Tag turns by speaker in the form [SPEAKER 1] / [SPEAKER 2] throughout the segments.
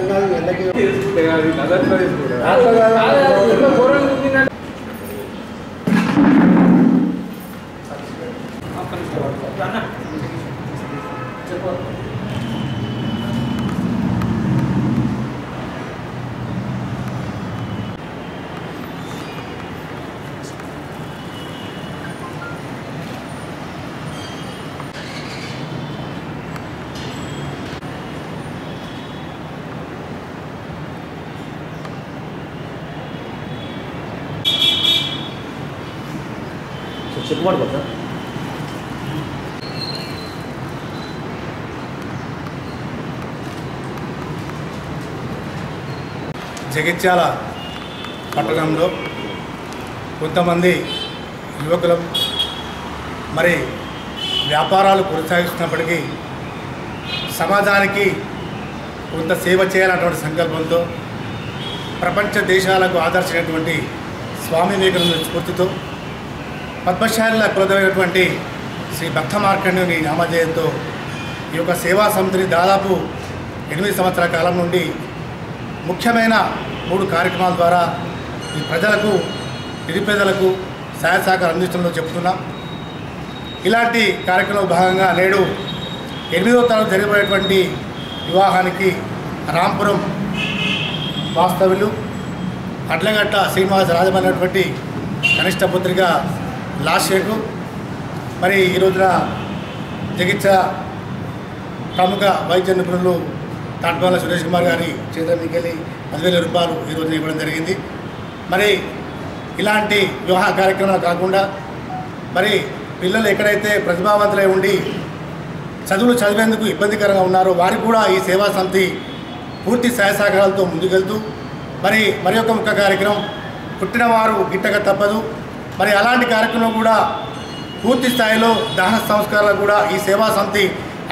[SPEAKER 1] అర్థం
[SPEAKER 2] చెప్పుకోండి కదా.
[SPEAKER 3] జగిత్యాల పట్టణంలో కొంతమంది యువకులు మరి వ్యాపారాలు కొనసాగిస్తున్నప్పటికీ సమాజానికి కొంత సేవ చేయాలన్నటువంటి సంకల్పంతో ప్రపంచ దేశాలకు ఆదర్శమైనటువంటి స్వామి వివేకానంద స్ఫూర్తితో పద్మశాలిల కులదైనటువంటి శ్రీ భక్త మార్కండేయుని నామజయంతో ఈ యొక్క సేవా సమితిని దాదాపు ఎనిమిది సంవత్సరాల కాలం నుండి ముఖ్యమైన మూడు కార్యక్రమాల ద్వారా ఈ ప్రజలకు నిరుపేదలకు సహాయ సహకారం అందించడంలో చెప్తున్నాం. ఇలాంటి కార్యక్రమంలో భాగంగా నేడు ఎనిమిదో తరగతి జరిగిపోయేటువంటి వివాహానికి రాంపురం వాస్తవులు అడ్లగట్ట శ్రీనివాస రాజమైనటువంటి కనిష్ట పుత్రిక లాస్ట్ లాషేకు మరి ఈ రోజున జగిత్య ప్రముఖ వైద్య నిపుణులు తాట్వాల సురేష్ కుమార్ గారి చేతుల మీకెళ్ళి పదివేల రూపాయలు ఈ రోజున ఇవ్వడం జరిగింది. మరి ఇలాంటి వివాహ కార్యక్రమాలు కాకుండా మరి పిల్లలు ఎక్కడైతే ప్రతిభావంతులై ఉండి చదువులు చదివేందుకు ఇబ్బందికరంగా ఉన్నారో వారికి కూడా ఈ సేవా సమితి పూర్తి సహాయ సహకారాలతో ముందుకెళ్తూ మరి మరి ఒక ముఖ్య కార్యక్రమం పుట్టినవారు గిట్టక తప్పదు. మరి అలాంటి కార్యక్రమం కూడా పూర్తి స్థాయిలో దహన సంస్కారాలు కూడా ఈ సేవా సమితి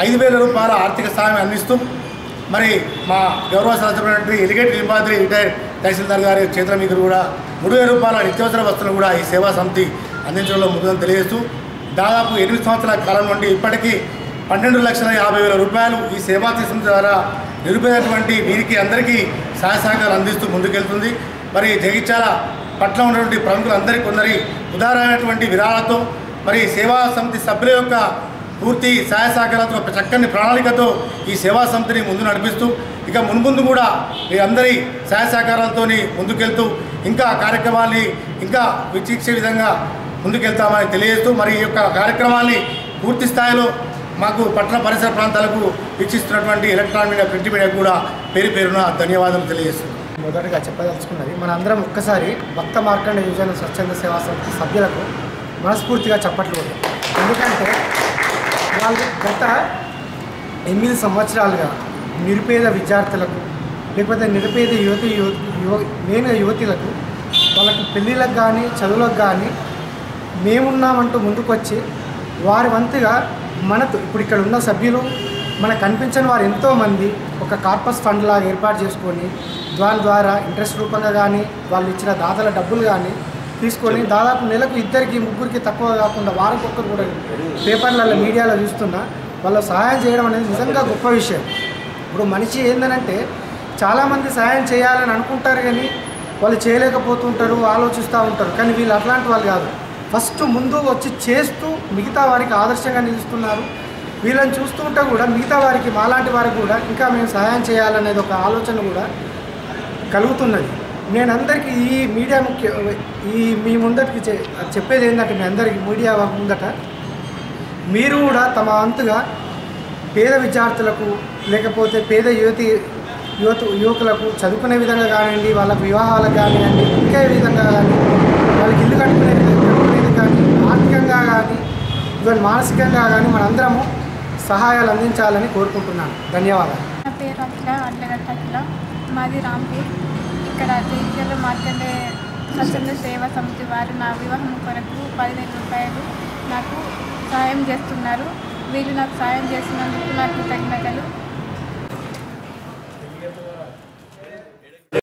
[SPEAKER 3] ఐదు వేల రూపాయల ఆర్థిక సహాయం అందిస్తూ మరి మా గౌరవ శాస్త్రమైనటువంటి ఎలిగేట్ నింబాద్రి రిటైర్డ్ తహసీల్దార్ గారి చేతుల మీద కూడా మూడు వేల రూపాయల నిత్యావసర వస్తువులు కూడా ఈ సేవా సమితి అందించడంలో ముందుగా తెలియజేస్తూ దాదాపు ఎనిమిది సంవత్సరాల కాలం నుండి ఇప్పటికీ పన్నెండు లక్షల యాభై వేల రూపాయలు ఈ సేవా సమితి ద్వారా నిరుపేదటువంటి వీరికి అందరికీ సహాయ సహకారాలు అందిస్తూ ముందుకెళ్తుంది. మరి జగిత్యాల పట్ల ఉన్నటువంటి ప్రముఖులందరికీ కొందరి ఉదారమైనటువంటి విరాళాలతో మరి సేవా సమితి సభ్యుల యొక్క పూర్తి సహాయ సహకారాలతో చక్కని ప్రణాళికతో ఈ సేవా సమితిని ముందు నడిపిస్తూ ఇక మున్ముందు కూడా మీ అందరి సహాయ సహకారాలతో ముందుకెళ్తూ ఇంకా కార్యక్రమాల్ని ఇంకా వీక్షించే విధంగా ముందుకెళ్తామని తెలియజేస్తూ మరి ఈ యొక్క కార్యక్రమాన్ని పూర్తి స్థాయిలో మాకు పట్టణ పరిసర ప్రాంతాలకు వీక్షిస్తున్నటువంటి ఎలక్ట్రానిక్ మీడియా ప్రింట్ మీడియా కూడా పేరు పేరున ధన్యవాదాలు తెలియజేస్తున్నాను
[SPEAKER 1] మొదటగా చెప్పదలుచుకున్నది మన అందరం ఒక్కసారి భక్త మార్కండ యువజన స్వచ్ఛంద సేవా సంస్థ సభ్యులకు మనస్ఫూర్తిగా చప్పట్లు కొట్టాం. ఎందుకంటే వాళ్ళు గత ఎనిమిది సంవత్సరాలుగా నిరుపేద విద్యార్థులకు లేకపోతే నిరుపేద యువతి యువ యువ యువతులకు వాళ్ళకు పెళ్ళిళ్ళకు కానీ చదువులకు కానీ మేమున్నామంటూ ముందుకొచ్చి వారి వంతుగా మనతో ఇప్పుడు ఇక్కడ ఉన్న సభ్యులు మనకు కనిపించని వారు ఎంతోమంది ఒక కార్పస్ ఫండ్ లాగా ఏర్పాటు చేసుకొని దాని ద్వారా ఇంట్రెస్ట్ రూపంగా కానీ వాళ్ళు ఇచ్చిన దాతల డబ్బులు కానీ తీసుకొని దాదాపు నెలకు ఇద్దరికి ముగ్గురికి తక్కువ కాకుండా వారికి ఒక్కరు కూడా పేపర్లలో మీడియాలో చూస్తున్నా వాళ్ళు సహాయం చేయడం అనేది నిజంగా గొప్ప విషయం. ఇప్పుడు మనిషి ఏందనంటే చాలామంది సహాయం చేయాలని అనుకుంటారు కానీ వాళ్ళు చేయలేకపోతుంటారు ఆలోచిస్తూ ఉంటారు. కానీ వీళ్ళు అట్లాంటి వాళ్ళు కాదు. ఫస్ట్ ముందు వచ్చి చేస్తూ మిగతా వారికి ఆదర్శంగా నిలుస్తున్నారు. వీళ్ళని చూస్తుంటే కూడా మిగతా వారికి మాలాంటి వారికి కూడా ఇంకా మేము సహాయం చేయాలనేది ఒక ఆలోచన కూడా కలుగుతున్నది. నేను అందరికీ ఈ మీడియా ముఖ్య ఈ మీ ముందటికి చె- చెప్పేది ఏంటంటే మీ అందరికీ మీడియా ముందట మీరు కూడా తమ అంతుగా పేద విద్యార్థులకు లేకపోతే పేద యువతి యువత యువకులకు చదువుకునే విధంగా కానివ్వండి వాళ్ళకు వివాహాలకు కానివ్వండి ఇంకే విధంగా కానీ వాళ్ళకి ఇల్లు కట్టుకునే విధంగా కట్టుకునేది కానీ ఆర్థికంగా కానీ ఇవన్నీ మానసికంగా కానీ మనందరము సహాయాలు అందించాలని కోరుకుంటున్నాను. ధన్యవాదాలు.
[SPEAKER 4] నా పేరు అఖిల అడ్లగట్ట అఖిల. మాది రాంపూర్. ఇక్కడ జైత్యాల మార్కండే స్వచ్ఛంద సేవా సమితి వారు నా వివాహం కొరకు పదిహేను రూపాయలు నాకు సహాయం చేస్తున్నారు. వీళ్ళు నాకు సాయం చేసినందుకు నాకు కృతజ్ఞతలు.